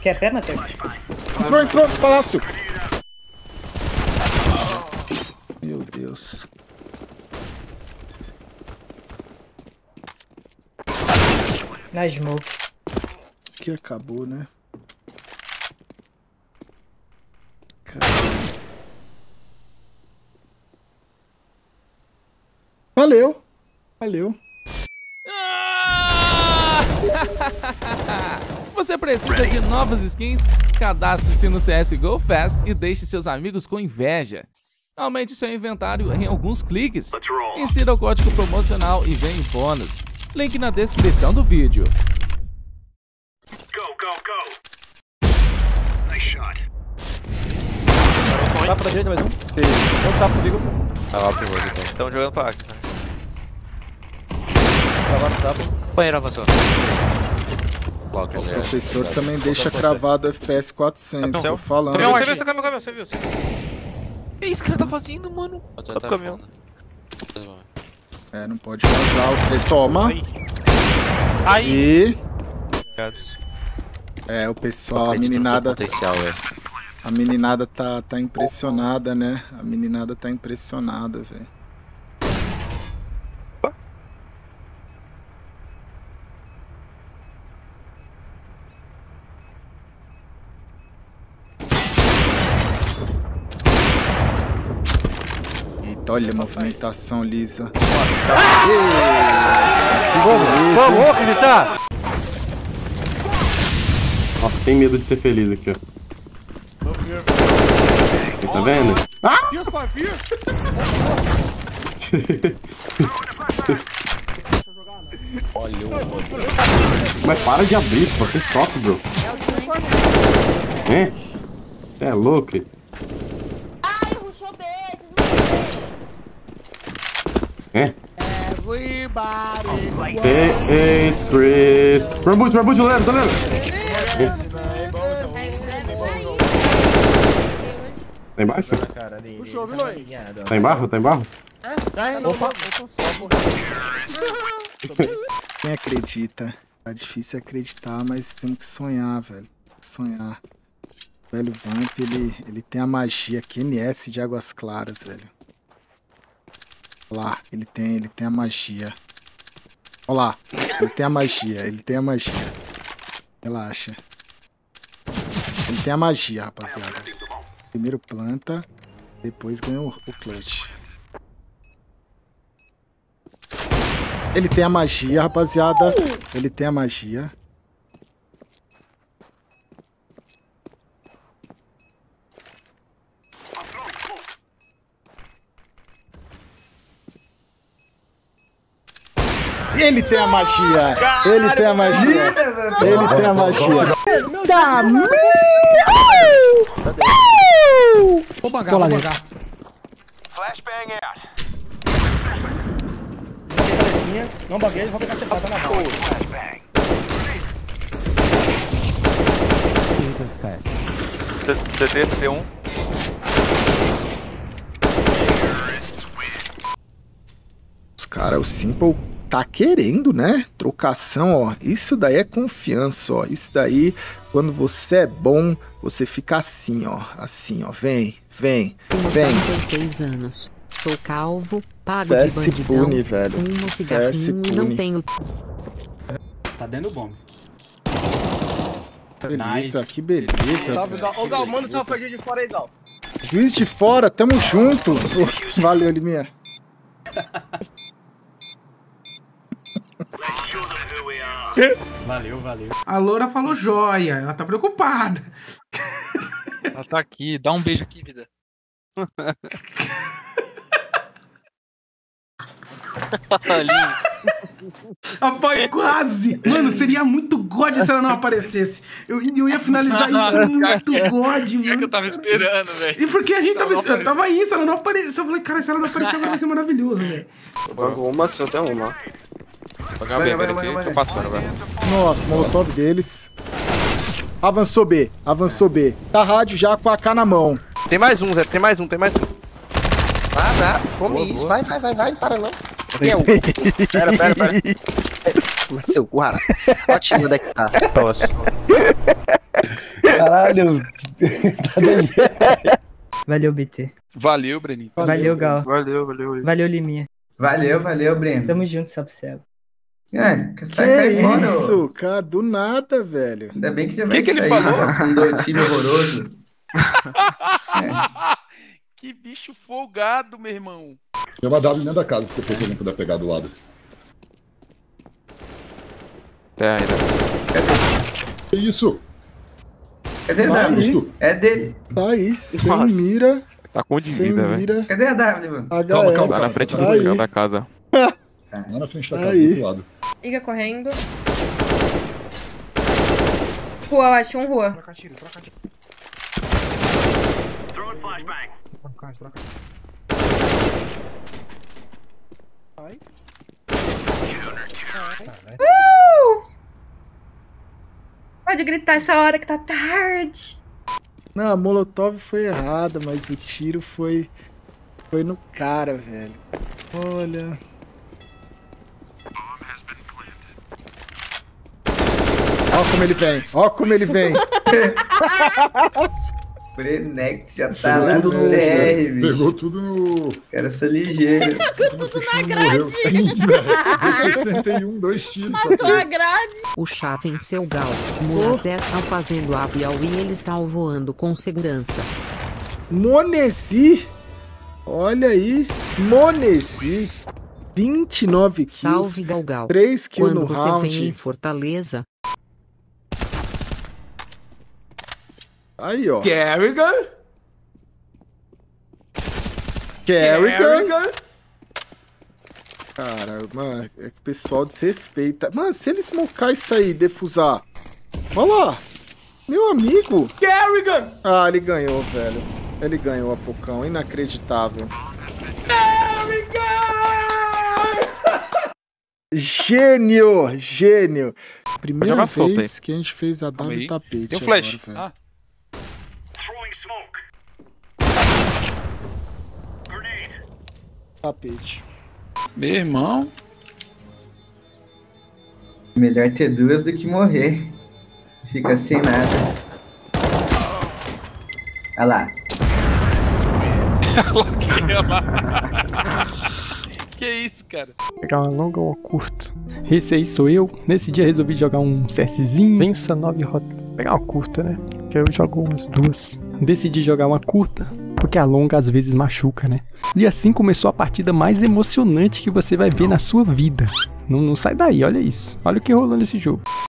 Quer pé, Matheus? Entrou, entrou, palácio. Meu Deus. Na smoke. Que acabou, né? Caramba. Valeu. Valeu. Você precisa de novas skins? Cadastre-se no CSGO Fast e deixe seus amigos com inveja. Aumente seu inventário em alguns cliques. Insira o código promocional e ganhe bônus. Link na descrição do vídeo. Tá pra direita mais um. Outro tá comigo. Tá lá pro outro então. Estão jogando pra aqui. Travado, tapa. Banheiro avançou. O professor também deixa cravado FPS 400, tô falando. Caminhão, você viu, você caminhão, caminhão, você viu? Que isso que ele tá fazendo, mano? Tá pro caminhão. É, não pode vazar o. Toma. Aí! E... Obrigados. É, o pessoal, a meninada... Potencial, é. A meninada tá, tá impressionada, né? A meninada tá impressionada, velho. Eita, olha a movimentação lisa. Vamos acreditar! Nossa, sem medo de ser feliz aqui, ó. Tá vendo? Ah! Mas para de abrir, pô. Você stop, bro. É? Você é louco? Não É? Face Chris. Reboot, reboot, Leandro, tá vendo? Tá embaixo? Tá em barro? Tá em barro? Quem acredita? Tá difícil acreditar, mas temos que sonhar, velho. Sonhar. O velho Vamp, ele, ele tem a magia QNS de Águas Claras, velho. Olha lá, ele tem, ele tem a magia. Olha lá, ele tem a magia, ele tem a magia. Relaxa. Ele tem a magia, rapaziada. Primeiro planta, depois ganha o, o clutch. Ele tem a magia, rapaziada. Ele tem a magia. Ele tem a magia. Ele tem a magia. Ele tem a magia. Tá Vou pagar, vou pagar. Cabecinha. Não baguei, vou pegar separada na. Isso, SKS. CT, CT1. Os caras, o Simple tá querendo, né? Trocação, ó. Isso daí é confiança, ó. Isso daí, quando você é bom, você fica assim, ó. Assim, ó. Vem, vem, vem. 46 anos. Sou calvo, pago CS de bandidão, pune, velho. fumo CS cigarrinho e não pune. tenho Tá dentro do bomb. Beleza, que beleza, Salve, velho. Gal. Ô, Gal, manda o seu perdido de fora aí, Gal. Juiz de fora, tamo junto. Valeu, Liminha. Valeu, valeu. A Loura falou joia, ela tá preocupada. Ela tá aqui, dá um beijo aqui, vida. Rapaz, quase! Mano, seria muito God se ela não aparecesse. Eu, eu ia finalizar isso muito God, É que eu mano. tava esperando, velho. E porque a gente tava. Eu tava aí, se ela não apareceu. Eu falei, cara, se ela não aparecer, agora vai ser maravilhoso, velho. Uma, só tem uma. Vou ganhar bem, velho, aqui. Tô passando, velho. Nossa, molotov deles. Avançou B, avançou B. Tá rádio já com a AK na mão. Tem mais um, Zé, tem mais um, tem mais um. Ah, dá. Come isso. Vai, vai, vai, vai. Para não. Aqui é um. Pera, pera, pera. Mas seu o time onde é que tá. Nossa. Caralho. tá doido. Valeu, BT. Valeu, Breninho. Valeu, Gal. Valeu, valeu. Valeu, Liminha. Valeu, valeu, Breno. Tamo junto, Sapsego. É, Que sai, fora, ô. isso, cara? Do nada, velho. Ainda bem que já Que vai que ele sair, falou? né? Fundou o time horroroso. Que bicho folgado, meu irmão. Tem uma W dentro da casa, se depois alguém puder pegar do lado. É, ainda. Que isso? Cadê a Tá W? É dele. tá aí, sem Nossa. mira, Tá com de sem vida, velho. mira, Cadê a W, mano? HS. Calma, calma. Tá na frente do Tá da casa. Lá na frente da Tá casa, aí. do outro lado. Iga correndo. Rua, eu acho, um rua. Uh! Pode gritar essa hora que tá tarde. Não, a Molotov foi errada, mas o tiro foi. Foi no cara, velho. Olha. Ó como ele vem, ó como ele vem. Frenex já tá lá Pegou no tudo no. DR, bicho. Pegou tudo no. Quero ser ligeiro. Tudo que o Chino morreu. Sim, velho. Deu 61, dois tiros. só que- grade. O chá venceu Gal. Moazé está fazendo avião e ele está voando com segurança. Monesi. Olha aí. Monesi. 29 kills. Salve Galgal. 3 kills Quando no você vem em round. Fortaleza, Aí, ó. Kerrigan. Kerrigan. Cara, mano, é que o pessoal desrespeita. Mano, se ele smocar isso aí, defusar. Olha lá. Meu amigo. Kerrigan. Ah, ele ganhou, velho. Ele ganhou a Pocão. Inacreditável. Gênio! Gênio! Primeira vez que a gente fez a W tapete. Tem um flash. agora, velho. Ah, Tapete. meu irmão. Melhor ter duas do que morrer. Fica sem nada. Olha lá. que isso, cara? Pegar uma longa ou uma curta? Esse aí sou eu. Nesse dia resolvi jogar um CSzinho. Pensa 9 rota. Pegar uma curta, né? Que eu jogo umas duas. Decidi jogar uma curta. Porque a longa às vezes machuca, né? E assim começou a partida mais emocionante que você vai ver na sua vida. Não, não sai daí, olha isso. Olha o que rolou nesse jogo.